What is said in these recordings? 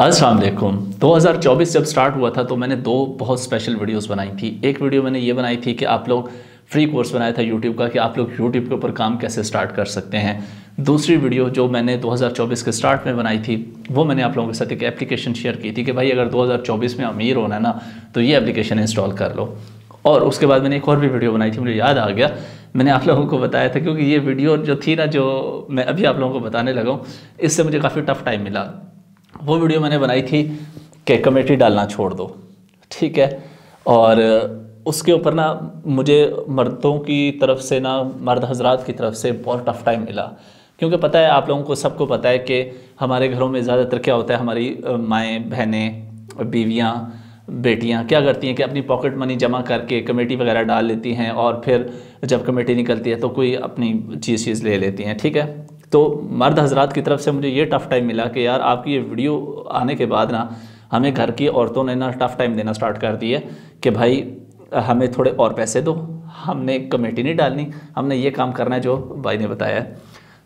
अस्सलाम वालेकुम 2024 जब स्टार्ट हुआ था तो मैंने दो बहुत स्पेशल वीडियोस बनाई थी। एक वीडियो मैंने ये बनाई थी कि आप लोग फ्री कोर्स बनाया था यूट्यूब का कि आप लोग यूट्यूब के ऊपर काम कैसे स्टार्ट कर सकते हैं। दूसरी वीडियो जो मैंने 2024 के स्टार्ट में बनाई थी, वो मैंने आप लोगों के साथ एक एप्लीकेशन शेयर की थी कि भाई अगर 2024 में अमीर होना है ना तो ये एप्लीकेशन इंस्टॉल कर लो। और उसके बाद मैंने एक और भी वीडियो बनाई थी, मुझे याद आ गया। मैंने आप लोगों को बताया था क्योंकि ये वीडियो जो थी ना, जो मैं अभी आप लोगों को बताने लगा इससे मुझे काफ़ी टफ टाइम मिला। वो वीडियो मैंने बनाई थी कि कमेटी डालना छोड़ दो, ठीक है? और उसके ऊपर ना मुझे मर्दों की तरफ़ से ना, मर्द हजरात की तरफ़ से बहुत टफ़ टाइम मिला। क्योंकि पता है, आप लोगों को सबको पता है कि हमारे घरों में ज़्यादातर क्या होता है, हमारी माएँ, बहनें, बीवियाँ, बेटियाँ क्या करती हैं कि अपनी पॉकेट मनी जमा करके कमेटी वगैरह डाल लेती हैं और फिर जब कमेटी निकलती है तो कोई अपनी चीज़ चीज़ ले लेती हैं, ठीक है? तो मर्द हजरात की तरफ़ से मुझे ये टफ़ टाइम मिला कि यार आपकी ये वीडियो आने के बाद ना, हमें घर की औरतों ने ना टफ़ टाइम देना स्टार्ट कर दिया कि भाई, हमें थोड़े और पैसे दो। हमने कमेटी नहीं डालनी। हमने ये काम करना है जो भाई ने बताया।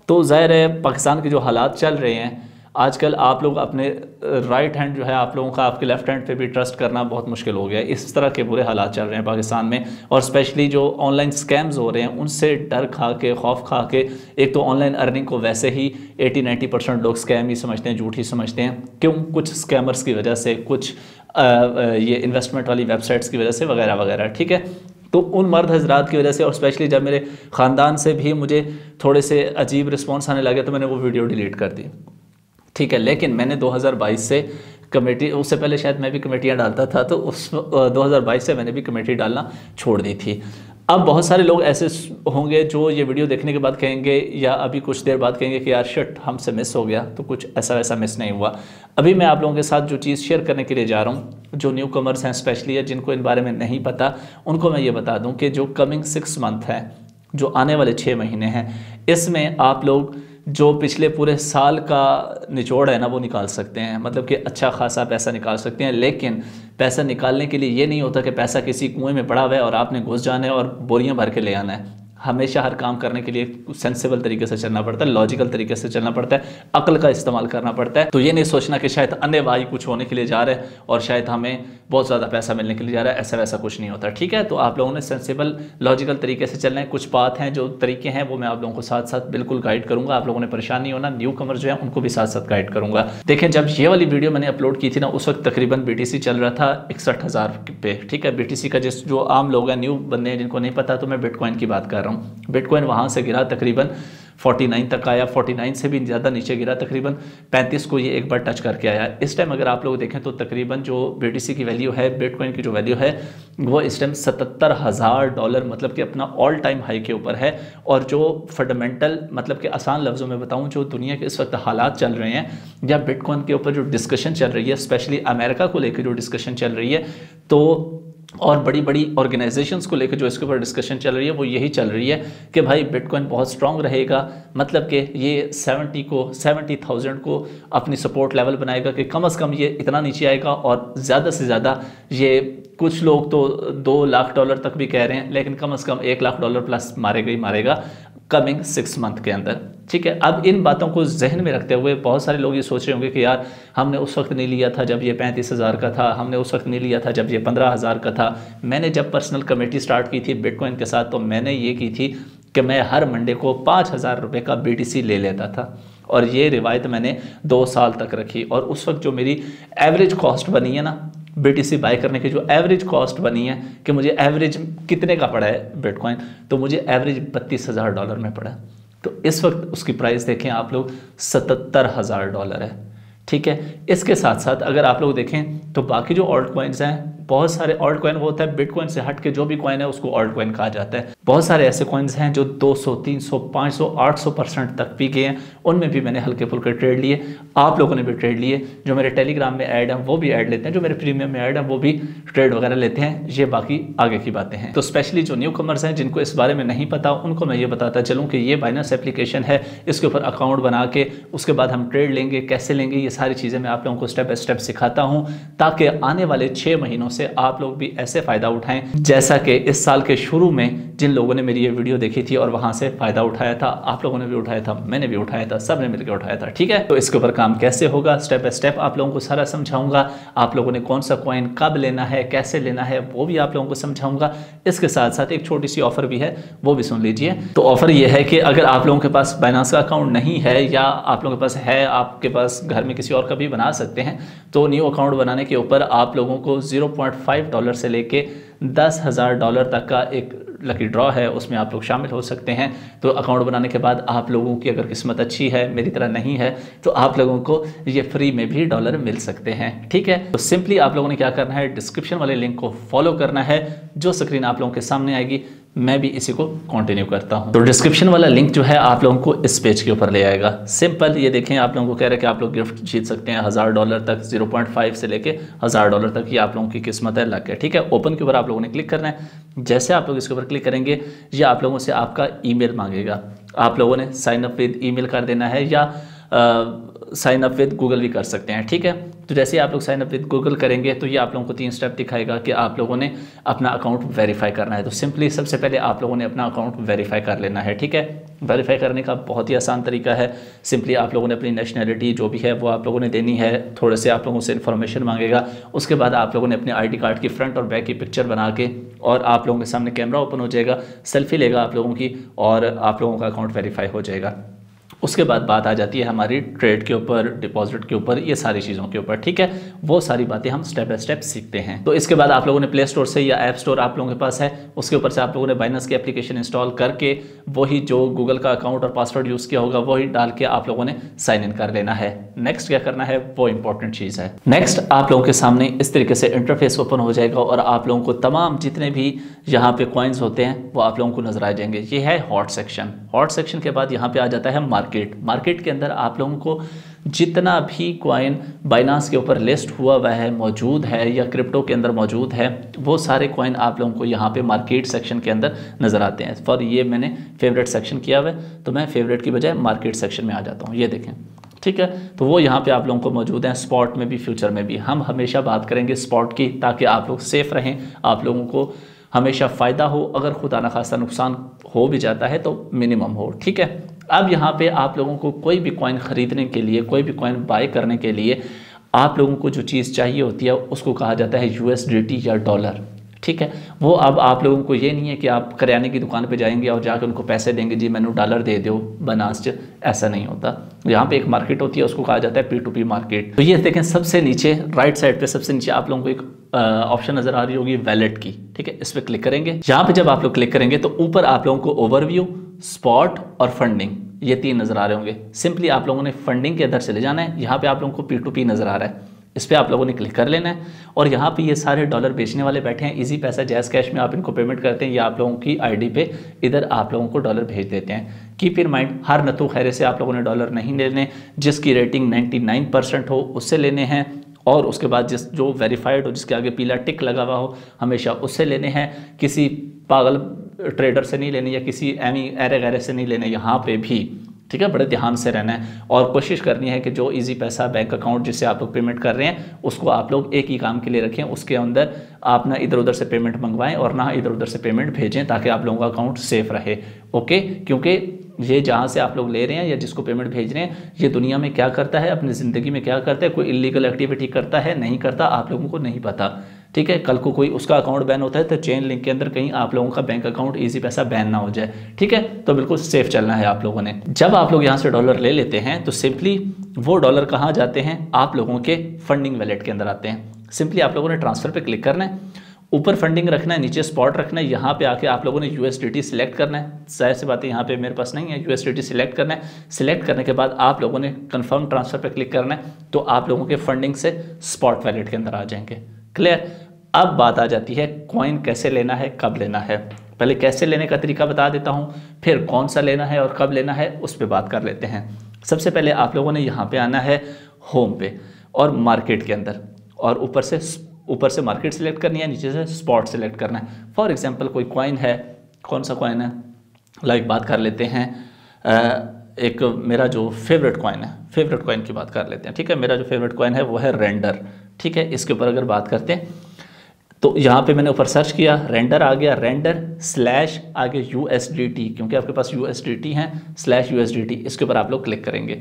तो ज़ाहिर है, पाकिस्तान के जो हालात चल रहे हैं आजकल आप लोग अपने राइट हैंड जो है आप लोगों का आपके लेफ़्ट हैंड पे भी ट्रस्ट करना बहुत मुश्किल हो गया है। इस तरह के बुरे हालात चल रहे हैं पाकिस्तान में और स्पेशली जो ऑनलाइन स्कैम्स हो रहे हैं, उनसे डर खा के, खौफ खा के, एक तो ऑनलाइन अर्निंग को वैसे ही 80-90 परसेंट लोग स्कैम ही समझते हैं, झूठ ही समझते हैं। क्यों? कुछ स्कैमर्स की वजह से, कुछ ये इन्वेस्टमेंट वाली वेबसाइट्स की वजह से वगैरह वगैरह, ठीक है? तो उन मर्द हजरात की वजह से और स्पेशली जब मेरे ख़ानदान से भी मुझे थोड़े से अजीब रिस्पॉन्स आने लगे तो मैंने वो वीडियो डिलीट कर दी। ठीक है, लेकिन मैंने 2022 से कमेटी, उससे पहले शायद मैं भी कमेटियाँ डालता था तो उस 2022 से मैंने भी कमेटी डालना छोड़ दी थी। अब बहुत सारे लोग ऐसे होंगे जो ये वीडियो देखने के बाद कहेंगे या अभी कुछ देर बाद कहेंगे कि यार, शट, हमसे मिस हो गया। तो कुछ ऐसा वैसा मिस नहीं हुआ। अभी मैं आप लोगों के साथ जो चीज़ शेयर करने के लिए जा रहा हूँ, जो न्यू कमर्स हैं स्पेशली है जिनको इन बारे में नहीं पता, उनको मैं ये बता दूँ कि जो कमिंग सिक्स मंथ है, जो आने वाले छः महीने हैं, इसमें आप लोग जो पिछले पूरे साल का निचोड़ है ना, वो निकाल सकते हैं। मतलब कि अच्छा खासा पैसा निकाल सकते हैं, लेकिन पैसा निकालने के लिए ये नहीं होता कि पैसा किसी कुएँ में पड़ा हुआ है और आपने घुस जाना है और बोरियाँ भर के ले आना है। हमेशा हर काम करने के लिए सेंसेबल तरीके से चलना पड़ता है लॉजिकल तरीके से चलना पड़ता है, अकल का इस्तेमाल करना पड़ता है। तो ये नहीं सोचना कि शायद अन्य भाई कुछ होने के लिए जा रहे हैं और शायद हमें बहुत ज़्यादा पैसा मिलने के लिए जा रहा है, ऐसा वैसा कुछ नहीं होता, ठीक है? तो आप लोगों ने सेंसेबल लॉजिकल तरीके से चलना है, कुछ बात हैं जो तरीके हैं, वो मैं आप लोगों को साथ साथ बिल्कुल गाइड करूँगा। आप लोगों ने परेशान नहीं होना न्यू कमर जो है, उनको भी साथ साथ गाइड करूँगा। देखें, जब ये वाली वीडियो मैंने अपलोड की थी ना, उस वक्त तकरीबन BTC चल रहा था इकसठ पे, ठीक है? BTC का जिस जो आम लोग हैं न्यू बंदे हैं, जिनको नहीं पता तो मैं बिटकॉइन की बात कर रहा हूँ। बिटकॉइन वहाँ से गिरा तकरीबन 49 तक आया। 49 से भी ज़्यादा नीचे गिरा तकरीबन। 35 को ये एक बार टच करके आया। इस टाइम अगर आप लोग देखें तो तकरीबन जो बी की वैल्यू है बिटकॉइन की जो वैल्यू है, वो इस टाइम सतहत्तर हज़ार डॉलर मतलब कि अपना ऑल टाइम हाई के ऊपर है। और जो फंडामेंटल मतलब कि आसान लफ्ज़ों में बताऊँ, जो दुनिया के इस वक्त हालात चल रहे हैं, या बिटकॉइन के ऊपर जो डिस्कशन चल रही है स्पेशली अमेरिका को लेकर जो डिस्कशन चल रही है तो और बड़ी बड़ी ऑर्गेनाइजेशंस को लेकर जो इसके ऊपर डिस्कशन चल रही है वो यही चल रही है कि भाई बिटकॉइन बहुत स्ट्रांग रहेगा। मतलब कि ये 70 को 70,000 को अपनी सपोर्ट लेवल बनाएगा कि कम अज़ कम ये इतना नीचे आएगा और ज़्यादा से ज़्यादा ये कुछ लोग तो दो लाख डॉलर तक भी कह रहे हैं लेकिन कम अज़ कम एक लाख डॉलर प्लस मारेगा ही मारेगा। कमिंग सिक्स मंथ के अंदर, ठीक है? अब इन बातों को जहन में रखते हुए बहुत सारे लोग ये सोच रहे होंगे कि यार, हमने उस वक्त नहीं लिया था जब ये पैंतीस हज़ार का था, हमने उस वक्त नहीं लिया था जब ये पंद्रह हज़ार का था। मैंने जब पर्सनल कमेटी स्टार्ट की थी बिटकॉइन के साथ तो मैंने ये की थी कि मैं हर मंडे को पाँच हज़ार रुपये का BTC ले लेता था। और ये रिवायत मैंने दो साल तक रखी। और उस वक्त जो मेरी एवरेज कॉस्ट बनी है ना बी बाय करने की जो एवरेज कॉस्ट बनी है कि मुझे एवरेज कितने का पड़ा है बिटकॉइन तो मुझे एवरेज बत्तीस हज़ार डॉलर में पड़ा। तो इस वक्त उसकी प्राइस देखें आप लोग, सतहत्तर हज़ार डॉलर है। ठीक है? इसके साथ साथ अगर आप लोग देखें तो बाकी जो ऑल्ट कॉइन्स हैं बहुत सारे ऑल्ट कॉइन वो होता है बिटकॉइन से हट के जो भी कॉइन है उसको ऑल्ट कॉइन कहा जाता है। बहुत सारे ऐसे कॉइन्स हैं जो 200, 300, 500, 800 परसेंट तक भी गए हैं। उनमें भी मैंने हल्के फुल्के ट्रेड लिए। आप लोगों ने भी ट्रेड लिए। जो मेरे टेलीग्राम में ऐड हैं वो भी ऐड लेते हैं। जो मेरे प्रीमियम में ऐड हैं वो भी ट्रेड वगैरह लेते हैं। ये बाकी आगे की बातें हैं। तो स्पेशली जो न्यू कमर्स हैं जिनको इस बारे में नहीं पता उनको मैं ये बताता चलूँ कि ये बाइनस एप्लीकेशन है। इसके ऊपर अकाउंट बना के उसके बाद हम ट्रेड लेंगे कैसे लेंगे ये सारी चीज़ें मैं आप लोगों को स्टेप बाय स्टेप सिखाता हूँ ताकि आने वाले छः महीनों से आप लोग भी ऐसे फ़ायदा उठाएँ, जैसा कि इस साल के शुरू में जिन लोगों ने मेरी ये वीडियो देखी थी और वहाँ से फ़ायदा उठाया था, आप लोगों ने भी उठाया था, मैंने भी उठाया था सबने मिलकर उठाया था, ठीक है? तो इसके ऊपर काम कैसे होगा स्टेप बाय स्टेप आप लोगों को सारा समझाऊँगा। आप लोगों ने कौन सा कॉइन कब लेना है, कैसे लेना है, वो भी आप लोगों को समझाऊँगा। इसके साथ साथ एक छोटी सी ऑफ़र भी है, वो भी सुन लीजिए। तो ऑफ़र ये है कि अगर आप लोगों के पास बाइनास का अकाउंट नहीं है या आप लोगों के पास है, आपके पास घर में किसी और का भी बना सकते हैं तो न्यू अकाउंट बनाने के ऊपर आप लोगों को 0.5 डॉलर से लेके दस हज़ार डॉलर तक का एक लकी ड्रॉ है, उसमें आप लोग शामिल हो सकते हैं। तो अकाउंट बनाने के बाद आप लोगों की अगर किस्मत अच्छी है, मेरी तरह नहीं है तो आप लोगों को ये फ्री में भी डॉलर मिल सकते हैं, ठीक है? तो सिंपली आप लोगों ने क्या करना है, डिस्क्रिप्शन वाले लिंक को फॉलो करना है, जो स्क्रीन आप लोगों के सामने आएगी। मैं भी इसी को कंटिन्यू करता हूँ। तो डिस्क्रिप्शन वाला लिंक जो है आप लोगों को इस पेज के ऊपर ले आएगा। सिंपल ये देखें, आप लोगों को कह रहे हैं कि आप लोग गिफ्ट जीत सकते हैं हज़ार डॉलर तक 0.5 से लेके हज़ार डॉलर तक ये आप लोगों की किस्मत है लग है, ठीक है? ओपन के ऊपर आप लोगों ने क्लिक करना है। जैसे आप लोग इसके ऊपर क्लिक करेंगे, ये आप लोगों से आपका ई मांगेगा। आप लोगों ने साइन अप विद ई कर देना है, या साइन अप विद गूगल भी कर सकते हैं, ठीक है? तो जैसे ही आप लोग साइन अप विद गूगल करेंगे तो ये आप लोगों को तीन स्टेप दिखाएगा कि आप लोगों ने अपना अकाउंट वेरीफाई करना है तो सिंपली सबसे पहले आप लोगों ने अपना अकाउंट वेरीफाई कर लेना है ठीक है वेरीफाई करने का बहुत ही आसान तरीका है सिंपली आप लोगों ने अपनी नेशनैलिटी जो भी है वो आप लोगों ने देनी है थोड़े से आप लोगों से इन्फॉर्मेशन मांगेगा उसके बाद आप लोगों ने अपने आईडी कार्ड की फ्रंट और बैक की पिक्चर बना के और आप लोगों के सामने कैमरा ओपन हो जाएगा सेल्फी लेगा आप लोगों की और आप लोगों का अकाउंट वेरीफाई हो जाएगा उसके बाद बात आ जाती है हमारी ट्रेड के ऊपर डिपॉजिट के ऊपर, ये सारी चीज़ों के ऊपर, ठीक है? वो सारी बातें हम स्टेप बाय स्टेप सीखते हैं। तो इसके बाद आप लोगों ने प्ले स्टोर से या ऐप स्टोर आप लोगों के पास है, उसके ऊपर से आप लोगों ने बाइनस की एप्लीकेशन इंस्टॉल करके, वही जो गूगल का अकाउंट और पासवर्ड यूज़ किया होगा, वही डाल के आप लोगों ने साइन इन कर लेना है। नेक्स्ट क्या करना है? वो इंपॉर्टेंट चीज़ है। नेक्स्ट आप लोगों के सामने इस तरीके से इंटरफेस ओपन हो जाएगा और आप लोगों को तमाम जितने भी यहाँ पे कॉइन्स होते हैं, वो आप लोगों को नज़र आ जाएँगे। ये है हॉट सेक्शन हॉट सेक्शन के बाद यहाँ पे आ जाता है मार्केट मार्केट के अंदर आप लोगों को जितना भी क्वाइन बाइनास के ऊपर लिस्ट हुआ हुआ है मौजूद है या क्रिप्टो के अंदर मौजूद है, वो सारे कॉइन आप लोगों को यहाँ पे मार्केट सेक्शन के अंदर नज़र आते हैं। फॉर ये मैंने फेवरेट सेक्शन किया हुआ है तो मैं फेवरेट की बजाय मार्केट सेक्शन में आ जाता हूँ। ये देखें, ठीक है? तो वो यहाँ पे आप लोगों को मौजूद हैं स्पॉट में भी फ्यूचर में भी। हम हमेशा बात करेंगे स्पॉट की, ताकि आप लोग सेफ़ रहें, आप लोगों को हमेशा फ़ायदा हो, अगर खुदा न खासा नुकसान हो भी जाता है तो मिनिमम हो, ठीक है? अब यहाँ पे आप लोगों को कोई भी कॉइन ख़रीदने के लिए, कोई भी कॉइन बाय करने के लिए, आप लोगों को जो चीज़ चाहिए होती है, उसको कहा जाता है यू या डॉलर ठीक है? वो अब आप लोगों को ये नहीं है कि आप करियाने की दुकान पे जाएँगे और जाकर उनको पैसे देंगे, जी मैंने डॉलर दे दो बनास ऐसा नहीं होता। यहाँ पे एक मार्केट होती है, उसको कहा जाता है पी टू पी मार्केट तो ये देखें, सबसे नीचे राइट साइड पे सबसे नीचे आप लोगों को एक ऑप्शन नज़र आ रही होगी वैलेट की, ठीक है? इस पर क्लिक करेंगे। यहाँ पे जब आप लोग क्लिक करेंगे तो ऊपर आप लोगों को ओवरव्यू स्पॉट और फंडिंग ये तीन नज़र आ रहे होंगे। सिंपली आप लोगों ने फंडिंग के अंदर चले जाना है। यहाँ पे आप लोगों को पी टू पी नज़र आ रहा है। इस पर आप लोगों ने क्लिक कर लेना है। और यहाँ पे ये सारे डॉलर बेचने वाले बैठे हैं। इजी पैसा जैस कैश में आप इनको पेमेंट करते हैं। या आप लोगों की आईडी पे इधर आप लोगों को डॉलर भेज देते हैं। कीप इन माइंड हर नतु खैरे से आप लोगों ने डॉलर नहीं लेने। जिसकी रेटिंग 99 परसेंट हो, उससे लेने हैं। और उसके बाद जिस, जो वेरीफाइड हो, जिसके आगे पीला टिक लगा हुआ हो, हमेशा उससे लेने हैं। किसी पागल ट्रेडर से नहीं लेने या किसी एमी एरे गैरे से नहीं लेने, यहाँ पे भी। ठीक है, बड़े ध्यान से रहना है। और कोशिश करनी है कि जो इजी पैसा बैंक अकाउंट जिससे आप लोग पेमेंट कर रहे हैं, उसको आप लोग एक ही काम के लिए रखें, उसके अंदर आप ना इधर उधर से पेमेंट मंगवाएँ और ना इधर उधर से पेमेंट भेजें ताकि आप लोगों का अकाउंट सेफ़ रहे। ओके क्योंकि ये जहाँ से आप लोग ले रहे हैं या जिसको पेमेंट भेज रहे हैं, ये दुनिया में क्या करता है, अपनी ज़िंदगी में क्या करता है, कोई इलीगल एक्टिविटी करता है, नहीं करता, आप लोगों को नहीं पता। ठीक है, कल को कोई उसका अकाउंट बैन होता है तो चेन लिंक के अंदर कहीं आप लोगों का बैंक अकाउंट इजी पैसा बैन ना हो जाए, ठीक है? तो बिल्कुल सेफ़ चलना है आप लोगों ने। जब आप लोग यहाँ से डॉलर ले लेते हैं तो सिंपली वो डॉलर कहाँ जाते हैं? आप लोगों के फंडिंग वैलेट के अंदर आते हैं। सिंपली आप लोगों ने ट्रांसफ़र पर क्लिक करना है, ऊपर फंडिंग रखना है, नीचे स्पॉट रखना है, यहाँ पे आके आप लोगों ने यू सिलेक्ट करना है। ज़ाहिर सी बात है, यहाँ पे मेरे पास नहीं है यू सिलेक्ट करना है। सिलेक्ट करने के बाद आप लोगों ने कंफर्म ट्रांसफ़र पे क्लिक करना है तो आप लोगों के फंडिंग से स्पॉट वैलेट के अंदर आ जाएँगे। क्लियर अब बात आ जाती है कॉइन कैसे लेना है, कब लेना है। पहले कैसे लेने का तरीका बता देता हूँ, फिर कौन सा लेना है और कब लेना है, उस पर बात कर लेते हैं। सबसे पहले आप लोगों ने यहाँ पे आना है होम पे और मार्केट के अंदर और ऊपर से ऊपर से मार्केट सेलेक्ट करनी है, नीचे से स्पॉट सेलेक्ट करना है। फॉर एग्जांपल कोई कॉइन है, कौन सा कॉइन है? लाइक बात कर लेते हैं एक मेरा जो फेवरेट कॉइन है फेवरेट कॉइन की बात कर लेते हैं। ठीक है, मेरा जो फेवरेट कॉइन है वो है रेंडर ठीक है, इसके ऊपर अगर बात करते हैं तो यहाँ पे मैंने ऊपर सर्च किया रेंडर आ गया रेंडर स्लैश आगे यू एस डी टी क्योंकि आपके पास यू एस डी टी है slash U S D T इसके ऊपर आप लोग क्लिक करेंगे।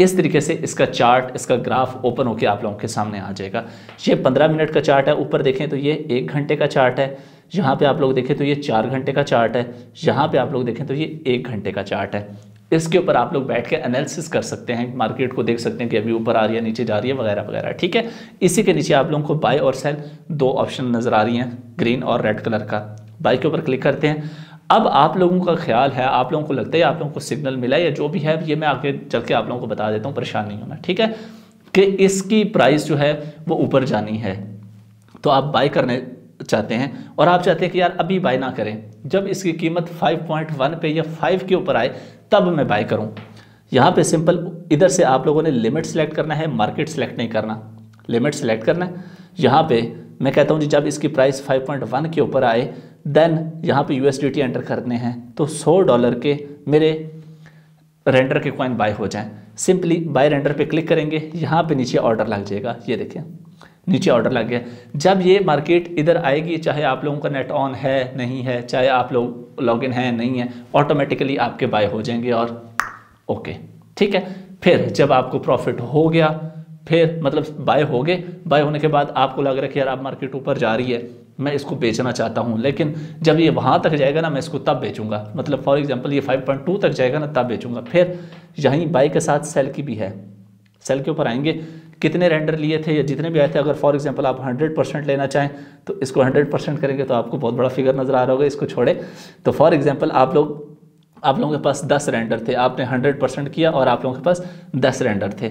इस तरीके से इसका चार्ट इसका ग्राफ ओपन होकर आप लोगों के सामने आ जाएगा। ये पंद्रह मिनट का चार्ट है, ऊपर देखें तो ये एक घंटे का चार्ट है। यहाँ पे आप लोग देखें तो ये चार घंटे का चार्ट है। यहाँ पे आप लोग देखें तो ये एक घंटे का चार्ट है। इसके ऊपर आप लोग बैठ के एनालिसिस कर सकते हैं मार्केट को देख सकते हैं कि अभी ऊपर आ रही है, नीचे जा रही है, वगैरह वगैरह, ठीक है? इसी के नीचे आप लोगों को बाय और सेल दो ऑप्शन नज़र आ रही हैं ग्रीन और रेड कलर का। बाई के ऊपर क्लिक करते हैं। अब आप लोगों का ख्याल है, आप लोगों को लगता है, आप लोगों को सिग्नल मिला या जो भी है, ये मैं आगे चल के आप लोगों को बता देता हूँ, परेशान नहीं होना, ठीक है? कि इसकी प्राइस जो है, वो ऊपर जानी है। तो आप बाय करने चाहते हैं और आप चाहते हैं कि यार अभी बाय ना करें। जब इसकी कीमत 5.1 पे या 5 के ऊपर आए तब मैं बाय करूँ। यहाँ पे सिंपल इधर से आप लोगों ने लिमिट सेलेक्ट करना है मार्केट सेलेक्ट नहीं करना। लिमिट सेलेक्ट करना है। यहाँ पे मैं कहता हूँ जी, जब इसकी प्राइस 5.1 के ऊपर आए देन यहाँ पे यू एंटर करने हैं। तो 100 डॉलर के मेरे रेंडर के कॉइन बाय हो जाएँ। सिंपली बाय रेंडर पे क्लिक करेंगे। यहाँ पे नीचे ऑर्डर लग जाएगा। ये देखें नीचे ऑर्डर लग गया। जब ये मार्केट इधर आएगी, चाहे आप लोगों का नेट ऑन है, नहीं है, चाहे आप लोग लॉगिन है, नहीं है ऑटोमेटिकली आपके बाय हो जाएँगे और ओके ठीक है। फिर जब आपको प्रॉफिट हो गया, फिर मतलब बाय हो गए। बाय होने के बाद आपको लग रहा है कि यार आप मार्केट ऊपर जा रही है, मैं इसको बेचना चाहता हूँ। लेकिन जब ये वहाँ तक जाएगा ना, मैं इसको तब बेचूँगा। मतलब फॉर एग्जांपल ये 5.2 तक जाएगा ना, तब बेचूँगा। फिर यहीं बाई के साथ सेल की भी है। सेल के ऊपर आएँगे। कितने रेंडर लिए थे या जितने भी आए थे, अगर फॉर एग्जांपल आप 100 परसेंट लेना चाहें तो इसको 100 परसेंट करेंगे तो आपको बहुत बड़ा फिगर नज़र आ रहा होगा, इसको छोड़े। तो फॉर एग्जांपल आप लोग, आप लोगों के पास 10 रेंडर थे, आपने 100 परसेंट किया और आप लोगों के पास 10 रेंडर थे।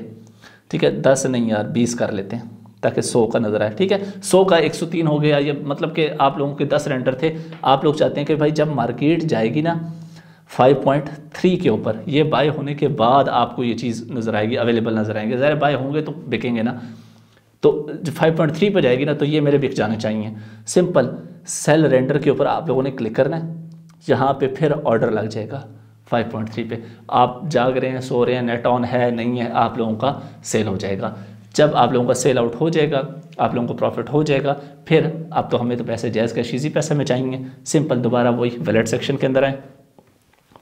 ठीक है? 10 नहीं यार 20 कर लेते हैं, ताकि 100 का नज़र आए। ठीक है? 100 का 103 हो गया, ये मतलब कि आप लोगों के 10 रेंडर थे। आप लोग चाहते हैं कि भाई जब मार्केट जाएगी ना 5.3 के ऊपर। ये बाय होने के बाद आपको ये चीज़ नज़र आएगी अवेलेबल नज़र आएँगे। ज़रा बाय होंगे तो बिकेंगे ना। तो जब 5.3 पर जाएगी ना तो ये मेरे बिक जाने चाहिए। सिंपल सेल रेंडर के ऊपर आप लोगों ने क्लिक करना है। यहाँ पे फिर ऑर्डर लग जाएगा 5.3 पे। आप जाग रहे हैं, सो रहे हैं नेट ऑन है, नहीं है, आप लोगों का सेल हो जाएगा। जब आप लोगों का सेल आउट हो जाएगा, आप लोगों को प्रॉफिट हो जाएगा, फिर अब तो हमें तो पैसे जायज़ का शीजी पैसे में चाहिए। सिंपल, दोबारा वही वैलेट सेक्शन के अंदर आए।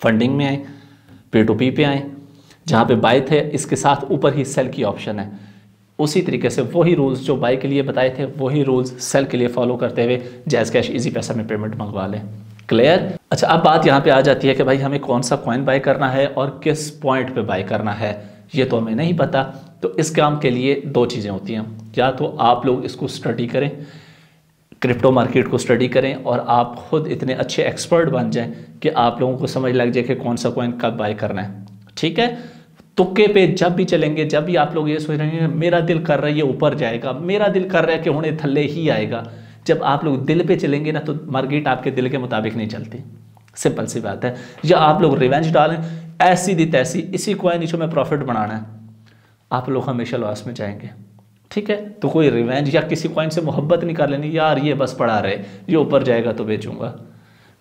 फंडिंग में आए पे टू पी पे आए, जहाँ पे बाय थे, इसके साथ ऊपर ही सेल की ऑप्शन है। उसी तरीके से वही रूल्स जो बाय के लिए बताए थे, वही रूल्स सेल के लिए फॉलो करते हुए जैज़ कैश इजी पैसा में पेमेंट मंगवा लें। क्लियर अच्छा अब बात यहाँ पे आ जाती है कि भाई हमें कौन सा कॉइन बाय करना है और किस पॉइंट पे बाय करना है, ये तो हमें नहीं पता। तो इस काम के लिए दो चीज़ें होती हैं। या तो आप लोग इसको स्टडी करें क्रिप्टो मार्केट को स्टडी करें और आप खुद इतने अच्छे एक्सपर्ट बन जाएँ कि आप लोगों को समझ लग जाए कि कौन सा कॉइन कब बाय करना है। ठीक है? तुक्के पे जब भी चलेंगे, जब भी आप लोग ये सोच रहे हैं, मेरा दिल कर रहा है ये ऊपर जाएगा, मेरा दिल कर रहा है कि होने थल्ले ही आएगा। जब आप लोग दिल पे चलेंगे ना तो मार्केट आपके दिल के मुताबिक नहीं चलती। सिंपल सी बात है। या आप लोग रिवेंज डालें, ऐसी दी तैसी, इसी कॉइन नीचे में प्रॉफिट बनाना है। आप लोग हमेशा लॉस में जाएँगे। ठीक है? तो कोई रिवेंज या किसी कॉइन से मोहब्बत नहीं। कर लेनी यार, ये बस पड़ा रहे। ये ऊपर जाएगा तो बेचूँगा।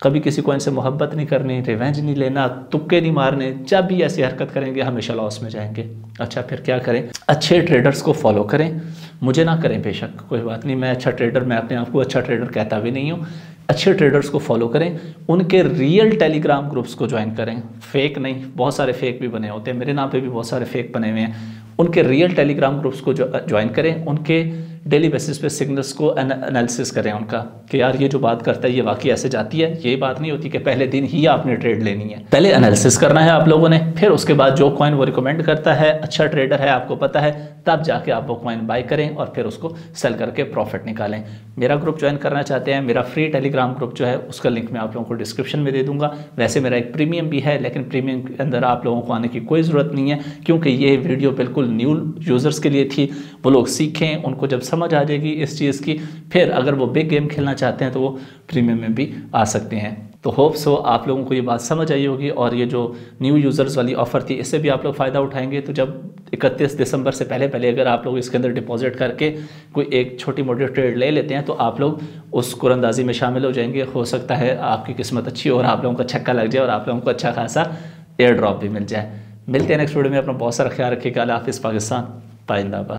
कभी किसी को से मोहब्बत नहीं करनी रिवेंज नहीं लेना, तुक्के नहीं मारने, जब भी ऐसी हरकत करेंगे, हमेशा लॉस में जाएँगे। अच्छा फिर क्या करें? अच्छे ट्रेडर्स को फॉलो करें। मुझे ना करें बेशक, कोई बात नहीं। मैं अच्छा ट्रेडर मैं अपने आप को अच्छा ट्रेडर कहता भी नहीं हूँ। अच्छे ट्रेडर्स को फॉलो करें। उनके रियल टेलीग्राम ग्रुप्स को ज्वाइन करें। फेक नहीं, बहुत सारे फेक भी बने होते हैं। मेरे नाम पे भी बहुत सारे फेक बने हुए हैं। उनके रियल टेलीग्राम ग्रुप्स को ज्वाइन करें, उनके डेली बेसिस पे सिग्नल्स को एनालिसिस करें उनका कि यार ये जो बात करता है, ये वाकई ऐसे जाती है, ये बात नहीं होती कि पहले दिन ही आपने ट्रेड लेनी है। पहले एनालिसिस करना है आप लोगों ने, फिर उसके बाद जो कॉइन वो रिकमेंड करता है अच्छा ट्रेडर है, आपको पता है तब जाके आप वो कॉइन बाई करें और फिर उसको सेल करके प्रॉफिट निकालें। मेरा ग्रुप ज्वाइन करना चाहते हैं, मेरा फ्री टेलीग्राम ग्रुप जो है, उसका लिंक मैं आप लोगों को डिस्क्रिप्शन में दे दूँगा। वैसे मेरा एक प्रीमियम भी है, लेकिन प्रीमियम के अंदर आप लोगों को आने की कोई ज़रूरत नहीं है, क्योंकि ये वीडियो बिल्कुल न्यू यूज़र्स के लिए थी। वो लोग सीखें, उनको जब समझ आ जाएगी इस चीज़ की, फिर अगर वो बिग गेम खेलना चाहते हैं तो वो प्रीमियम में भी आ सकते हैं। तो होप सो आप लोगों को ये बात समझ आई होगी और ये जो न्यू यूज़र्स वाली ऑफ़र थी, इससे भी आप लोग फ़ायदा उठाएँगे। तो जब 31 दिसंबर से पहले पहले अगर आप लोग इसके अंदर डिपॉजिट करके कोई एक छोटी मोटी ट्रेड ले लेते हैं तो आप लोग उस कुरंदाजी में शामिल हो जाएँगे। हो सकता है आपकी किस्मत अच्छी हो और आप लोगों का छक्का लग जाए और आप लोगों को अच्छा खासा एयर ड्रॉप भी मिल जाए। मिलते हैं नेक्स्ट वीडियो में। अपना बहुत सारा ख्याल रखिएगा। हाफिज़, पाकिस्तान पाइंदाबाद